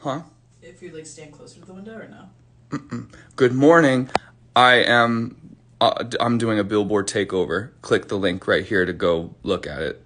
Huh? If you like stand closer to the window or no? Good morning. I am. Uh, I'm doing a billboard takeover. Click the link right here to go look at it.